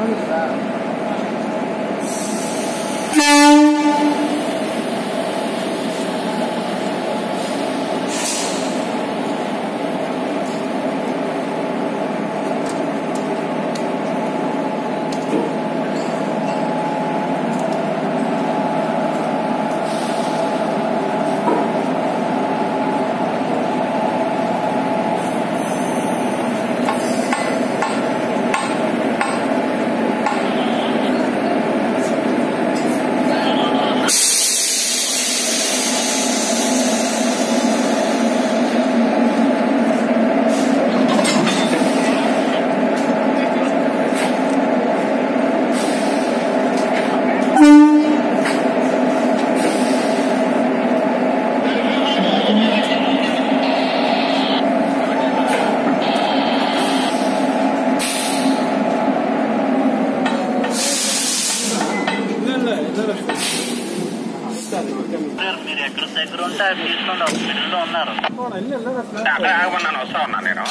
What is that? మీరు ఎక్కడ దగ్గర ఉంటే అది తీసుకోండి హాస్పిటల్లో ఉన్నారు అక్కడ ఆగమన్నాను వస్తా ఉన్నా నేను